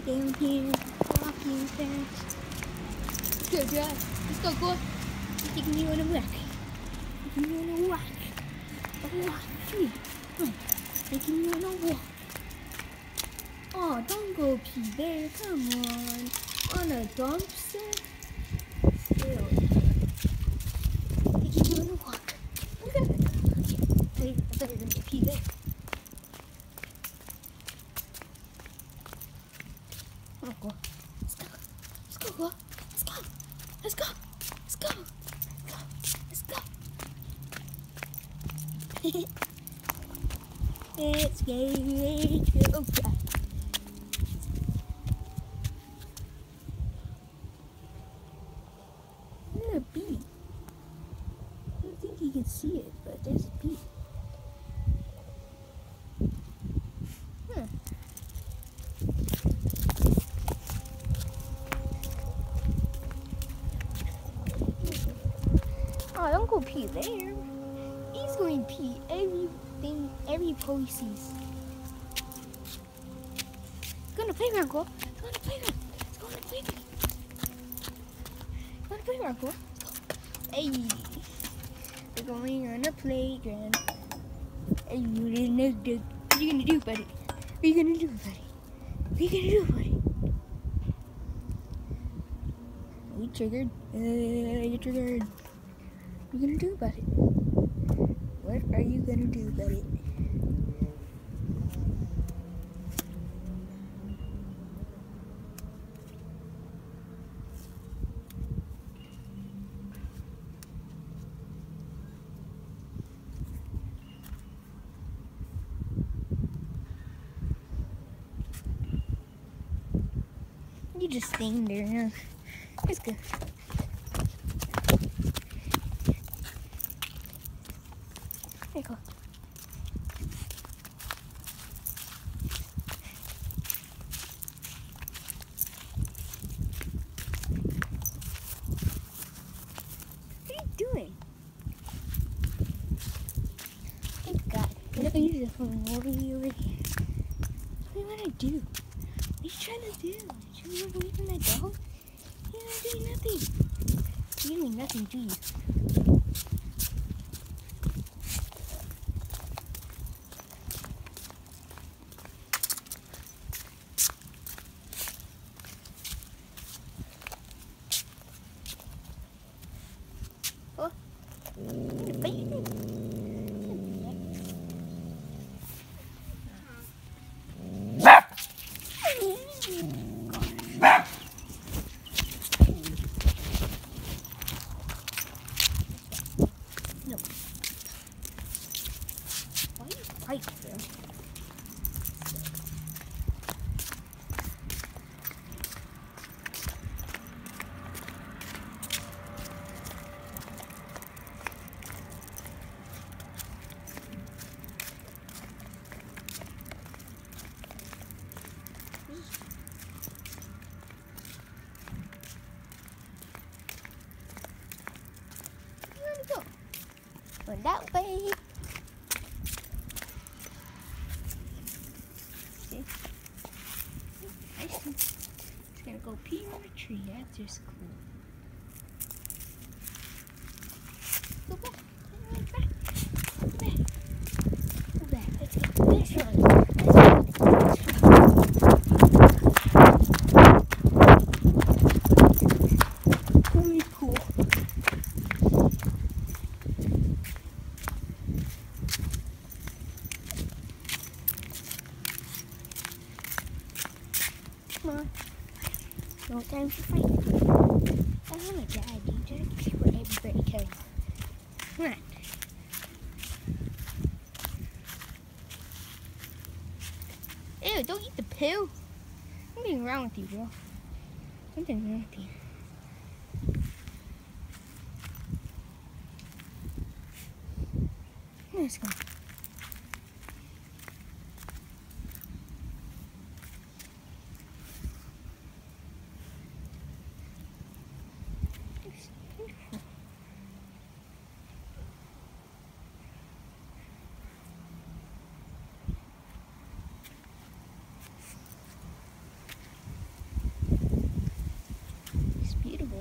way down here, walking fast. Let's go, Josh. Let's go, boy. I'm taking you on a walk. Taking you on a walk. A walk. Come here. Taking you on a walk. Oh, don't go pee there. Come on. On a dumpster. Still. Taking you on a walk. Look at it. Wait, I thought you were going to pee there. Let's go. Let's go. Let's go. Go. Let's go. Let's go. Let's go. Let's go. Let's go. Let's go. Let's go. There's a bee. I don't think you can see it, but there's a bee. Oh, don't go pee there. He's going to pee everything, every pole he sees. Go on the playground, go. Go on the playground. Go on the playground. Go on the playground, go. Hey, we're going on the playground. Hey. What are you gonna do, buddy? What are you gonna do, buddy? What are you gonna do, buddy? You triggered. Uh, you triggered. What are you gonna do about it? What are you gonna do about it? You just staying there, huh? Let's go. There you go. What are you doing? Thank God. What if I use the phone over you over here? What do you want to do? What are you trying to do? Run away from that dog? You're not doing nothing. You're doing nothing, do you? Oh. Baby. No. Why are you Going that way. See? It's gonna go pee on a tree That's just Go back. Go back. Go back. Go back. Let's go. Let's run. Let's run. Let's run. Really cool. Come on. No time to fight. I want to die, DJ. See what everybody tells me. Come on. Ew, don't eat the poo. Something's wrong with you, bro. Something's wrong with you. Let's go. It's beautiful.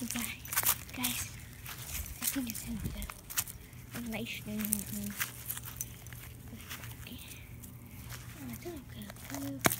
Goodbye. Guys, I think it's to go. Relation. I don't go.